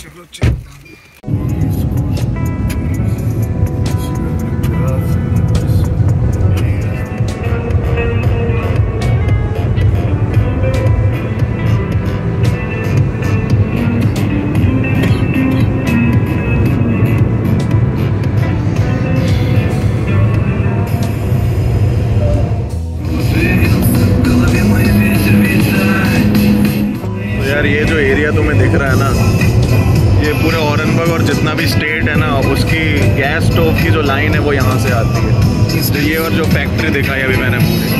चलो चलो एरिया तुम्हें दिख रहा है ना। ये पूरे औरंगबाग और जितना भी स्टेट है ना, उसकी गैस स्टोव की जो लाइन है वो यहाँ से आती है। इसलिए और जो फैक्ट्री दिखाई अभी मैंने पूरी।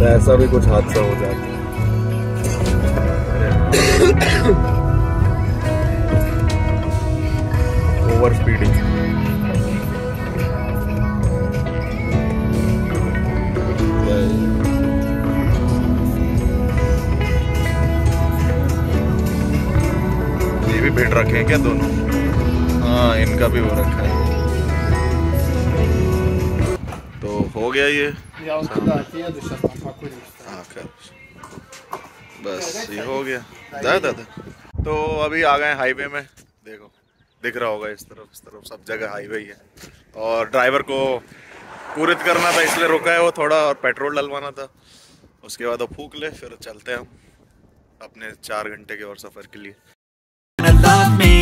तो ऐसा भी कुछ हादसा हो जाता है ओवर स्पीडिंग ये भी रखे हैं क्या दोनों? हाँ इनका भी वो रखा है। तो हो गया ये। बस ये हो गया दा दा दा तो अभी आ गए हाईवे में। देखो। दिख रहा होगा इस तरफ़ इस तरफ़ सब जगह हाईवे ही है। और ड्राइवर को पूरित करना था, इसलिए रुका है वो थोड़ा और पेट्रोल डलवाना था। उसके बाद वो फूक ले, फिर चलते हैं हम अपने चार घंटे के और सफ़र के लिए।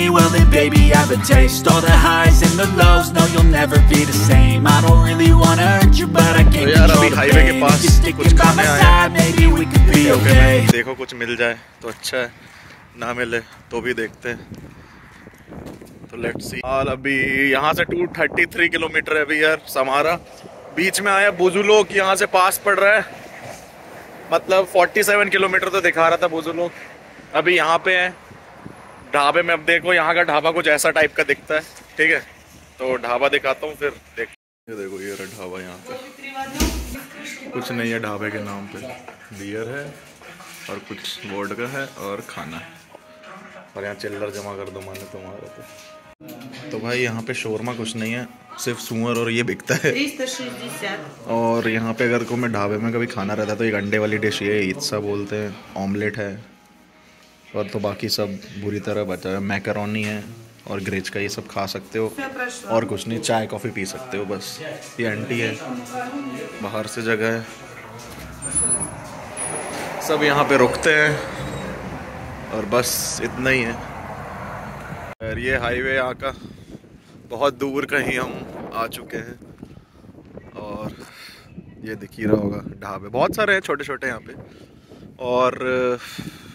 Me, well then baby have a taste All the highs and the lows, no you'll never be the same I don't really wanna hurt you but I can't तो control the pain If you're sticking by my हैं। side, maybe we could be okay देखो कुछ मिल जाए तो अच्छा है ना मिले तो भी देखते हैं तो लेट्स सी और अभी यहाँ से 233 किलोमीटर है अभी यार समारा बीच में आया बुजुलोक यहाँ से पास पड़ रहा है मतलब 47 किलोमीटर तो दिखा रहा था बुजुलोक अभी यहाँ पे है ढाबे में अब देखो यहाँ का ढाबा कुछ ऐसा टाइप का दिखता है ठीक है? तो ढाबा दिखाता हूँ फिर देख ये देखो ये रहा ढाबा यहाँ पे। कुछ नहीं है ढाबे के नाम पे। बियर है और कुछ बोर्ड का है और खाना है। और यहाँ चिल्लर जमा कर दो माने तुम्हारा तो तो भाई यहाँ पे शोरमा कुछ नहीं है सिर्फ़ सुअर और ये बिकता है। और यहाँ पे अगर को मैं ढाबे में कभी खाना रहता तो एक अंडे वाली डिश ये ईदसा बोलते हैं ऑमलेट है। और तो बाकी सब बुरी तरह बचा है। मैकरोनी है और ग्रेज का ये सब खा सकते हो। और कुछ नहीं, चाय, कॉफ़ी पी सकते हो बस। ये आंटी है। बाहर से जगह है। सब यहाँ पे रुकते हैं और बस इतना ही है। और ये हाईवे यहाँ का बहुत दूर कहीं हम आ चुके हैं। और ये दिख ही रहा होगा ढाबे। बहुत सारे हैं छोटे छोटे यहाँ पे। और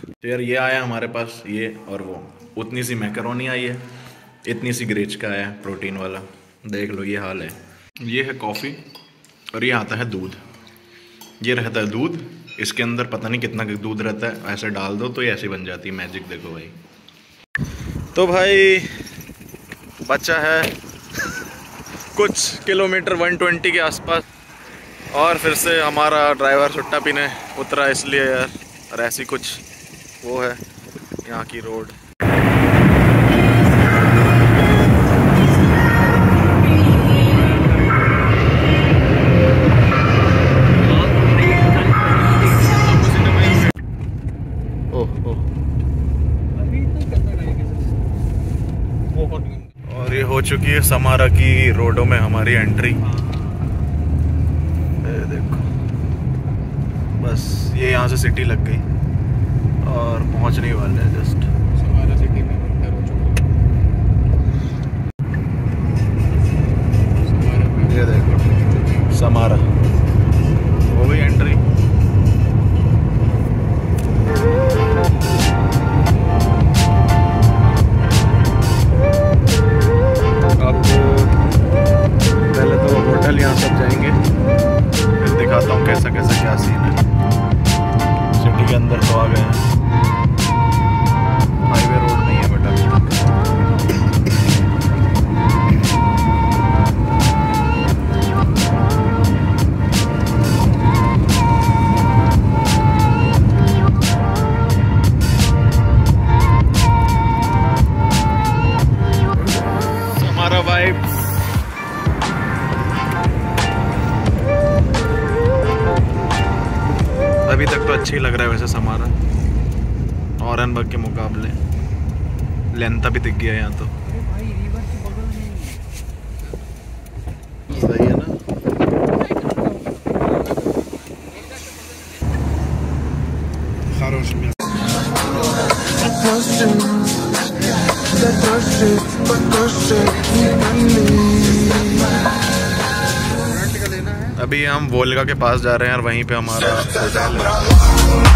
तो यार ये आया हमारे पास, ये और वो। उतनी सी मैकरोनी आई है, इतनी सी ग्रेच का आया प्रोटीन वाला। देख लो ये हाल है। ये है कॉफ़ी और ये आता है दूध। ये रहता है दूध, इसके अंदर पता नहीं कितना दूध रहता है, ऐसे डाल दो तो ये ऐसी बन जाती है मैजिक देखो भाई। तो भाई बच्चा है कुछ किलोमीटर 120 के आसपास और फिर से हमारा ड्राइवर सुट्टा पीने उतरा इसलिए यार, और ऐसी कुछ वो है यहाँ की रोड। और ये हो चुकी है समारा की रोडों में हमारी एंट्री देखो। बस, ये यहाँ से सिटी लग गई। और पहुँचने वाले हैं जस्ट अच्छा ही लग रहा है वैसे समारा औरनबर्ग के मुकाबले लेंथ भी दिख गया यहाँ तो सही है ना Хороший место. अभी हम वोलगा के पास जा रहे हैं और वहीं पे हमारा होटल है।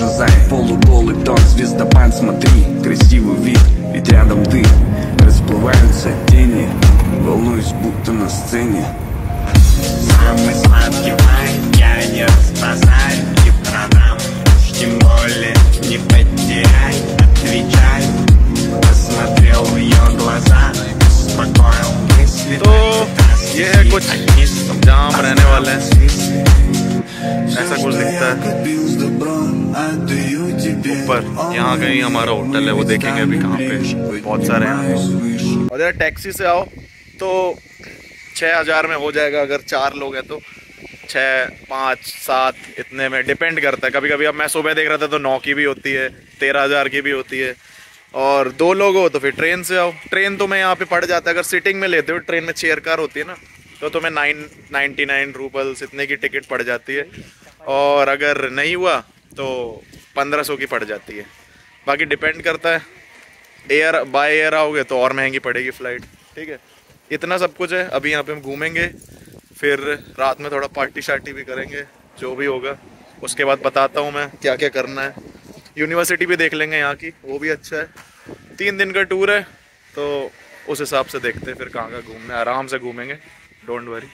не позже зай Полуголый тон, звездопад, смотри Красивый вид, ведь рядом ты Расплываются тени Волнуюсь, будто на сцене Самый сладкий вайп Я не распознаю и продам Уж тем более не потеряй Отвечай Посмотрел в ее глаза Успокоил мысли तो ये है कुछ जहाँ हम रहने वाले हैं ऐसा कुछ दिखता है ऊपर, यहाँ कहीं हमारा होटल है, वो देखेंगे अभी कहाँ पे बहुत सारे हैं। और टैक्सी से आओ तो छः हज़ार में हो जाएगा अगर चार लोग हैं तो। छः, पाँच, सात, इतने में डिपेंड करता है। कभी कभी अब मैं सुबह देख रहा था तो नौ की भी होती है, तेरह हज़ार की भी होती है। और दो लोग हो तो फिर ट्रेन से आओ। ट्रेन तो मैं यहाँ पे पड़ जाता है, अगर सिटिंग में लेते हो, ट्रेन में चेयर कार होती है ना तो तुम्हें नाइन नाइन्टी नाइन रूपल्स इतने की टिकट पड़ जाती है। और अगर नहीं हुआ तो पंद्रह सौ की पड़ जाती है। बाकी डिपेंड करता है। एयर बाय एयर आओगे तो और महँगी पड़ेगी फ़्लाइट ठीक है? इतना सब कुछ है। अभी यहाँ पे हम घूमेंगे, फिर रात में थोड़ा पार्टी शार्टी भी करेंगे, जो भी होगा। उसके बाद बताता हूँ मैं क्या क्या करना है। यूनिवर्सिटी भी देख लेंगे यहाँ की, वो भी अच्छा है। तीन दिन का टूर है तो उस हिसाब से देखते हैं फिर कहाँ कहाँ घूमना आराम से घूमेंगे डोंट वरी